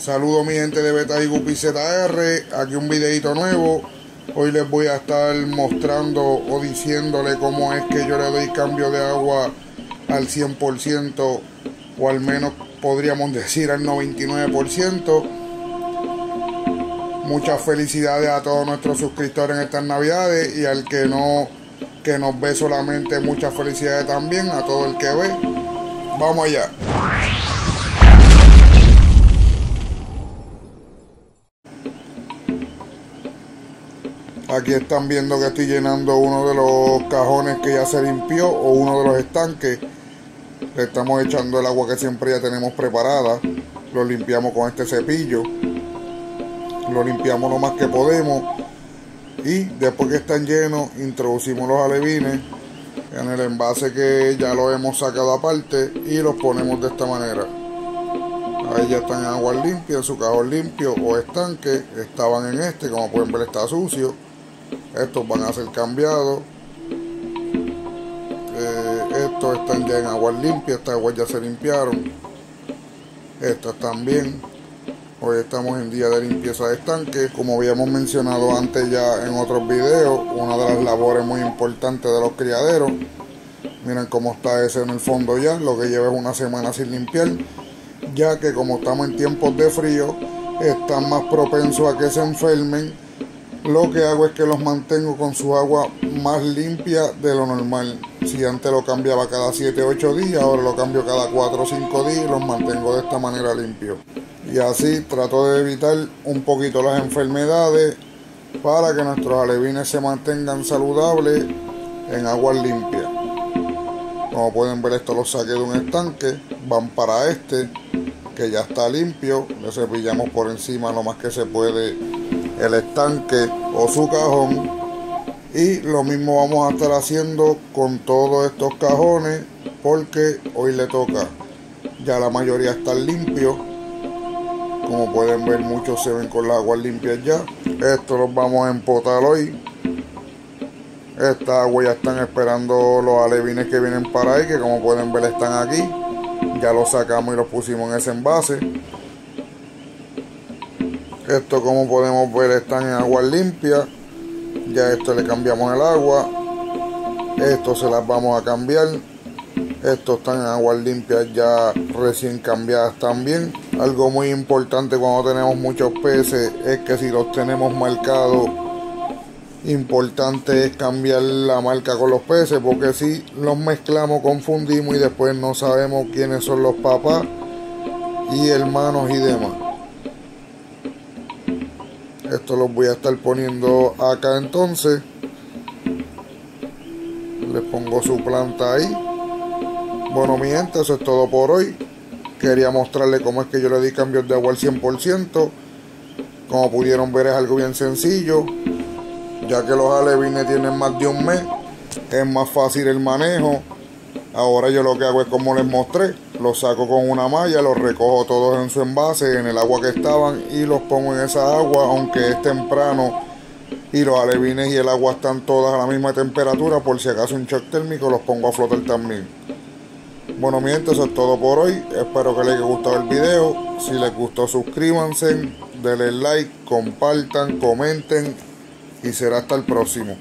Saludos mi gente de Beta y Gupi ZR, aquí un videito nuevo. Hoy les voy a estar mostrando o diciéndole cómo es que yo le doy cambio de agua al 100% o al menos podríamos decir al 99%. Muchas felicidades a todos nuestros suscriptores en estas navidades y al que no que nos ve solamente muchas felicidades también a todo el que ve. Vamos allá. Aquí están viendo que estoy llenando uno de los cajones que ya se limpió o uno de los estanques. Le estamos echando el agua que siempre ya tenemos preparada. Lo limpiamos con este cepillo. Lo limpiamos lo más que podemos. Y después que están llenos, introducimos los alevines en el envase que ya lo hemos sacado aparte y los ponemos de esta manera. Ahí ya están en agua limpia, en su cajón limpio o estanque. Estaban en este, como pueden ver está sucio estos van a ser cambiados. Eh, estos están ya en agua limpia estas aguas ya se limpiaron. Estas también. Hoy estamos en día de limpieza de estanques. Como habíamos mencionado antes ya en otros videos una de las labores muy importantes de los criaderos. Miren cómo está ese en el fondo ya lo que lleva es una semana sin limpiar ya que como estamos en tiempos de frío están más propensos a que se enfermen lo que hago es que los mantengo con su agua más limpia de lo normal. Si antes lo cambiaba cada 7 8 días, ahora lo cambio cada 4 o 5 días y los mantengo de esta manera limpios. Y así trato de evitar un poquito las enfermedades para que nuestros alevines se mantengan saludables en agua limpia. Como pueden ver, esto lo saqué de un estanque, van para este que ya está limpio, le cepillamos por encima lo más que se puede el estanque o su cajón. Y lo mismo vamos a estar haciendo con todos estos cajones porque hoy le toca. Ya la mayoría están limpios como pueden ver muchos se ven con las aguas limpias ya. Esto los vamos a empotar hoy. Esta agua ya están esperando los alevines que vienen para ahí que como pueden ver están aquí. Ya los sacamos y los pusimos en ese envase esto como podemos ver están en agua limpia. Ya esto le cambiamos el agua. Esto se las vamos a cambiar. Estos están en aguas limpias ya recién cambiadas también. Algo muy importante cuando tenemos muchos peces es que si los tenemos marcados, importante es cambiar la marca con los peces porque si los mezclamos, confundimos y después no sabemos quiénes son los papás y hermanos y demás esto los voy a estar poniendo acá entonces. Le pongo su planta ahí. Bueno mi gente eso es todo por hoy. Quería mostrarle cómo es que yo le di cambios de agua al 100% como pudieron ver es algo bien sencillo. Ya que los alevines tienen más de un mes es más fácil el manejo ahora yo lo que hago es como les mostré los saco con una malla, los recojo todos en su envase, en el agua que estaban y los pongo en esa agua, aunque es temprano y los alevines y el agua están todas a la misma temperatura, por si acaso un shock térmico los pongo a flotar también. Bueno mi gente, eso es todo por hoy, espero que les haya gustado el video, si les gustó suscríbanse, denle like, compartan, comenten y será hasta el próximo.